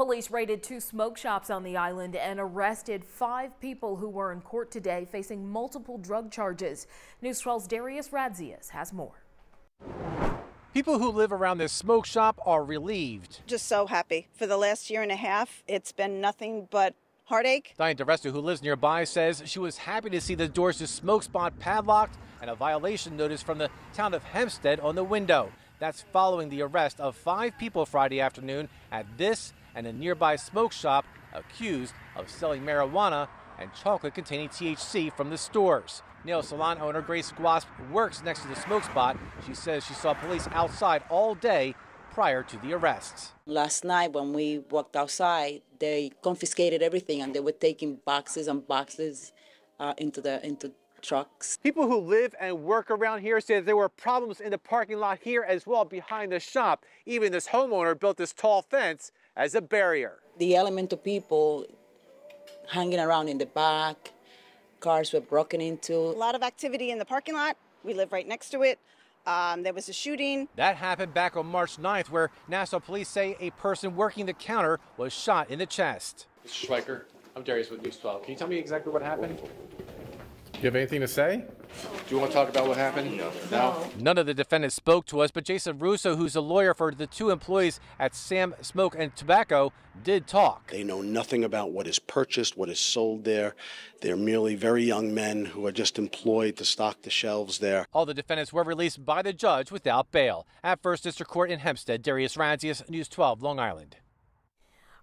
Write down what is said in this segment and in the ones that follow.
Police raided two smoke shops on the island and arrested five people who were in court today facing multiple drug charges. News 12's Darius Radzius has more. People who live around this smoke shop are relieved. Just so happy. For the last year and a half, it's been nothing but heartache. Diane DeResta, who lives nearby, says she was happy to see the doors to Smoke Spot padlocked and a violation notice from the town of Hempstead on the window. That's following the arrest of five people Friday afternoon at this and a nearby smoke shop accused of selling marijuana and chocolate containing THC from the stores. Nail salon owner Grace Guasp works next to the smoke spot. She says she saw police outside all day prior to the arrests. Last night, when we walked outside, they confiscated everything and they were taking boxes and boxes uh, into the into trucks. People who live and work around here say there were problems in the parking lot here as well behind the shop. Even this homeowner built this tall fence as a barrier. The element of people hanging around in the back, cars were broken into. A lot of activity in the parking lot. We live right next to it. Um, there was a shooting. That happened back on March 9th, where Nassau police say a person working the counter was shot in the chest. Mr. Schweiker, I'm Darius with News 12. Can you tell me exactly what happened? You have anything to say? Do you want to talk about what happened? No. no. None of the defendants spoke to us, but Jason Russo, who's a lawyer for the two employees at Sam Smoke and Tobacco, did talk. They know nothing about what is purchased, what is sold there. They're merely very young men who are just employed to stock the shelves there. All the defendants were released by the judge without bail. At First District Court in Hempstead, Darius Radzius, News 12, Long Island.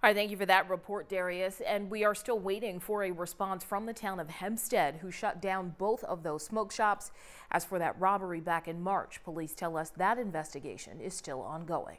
Right, thank you for that report, Darius. And we are still waiting for a response from the town of Hempstead, who shut down both of those smoke shops. As for that robbery back in March, police tell us that investigation is still ongoing.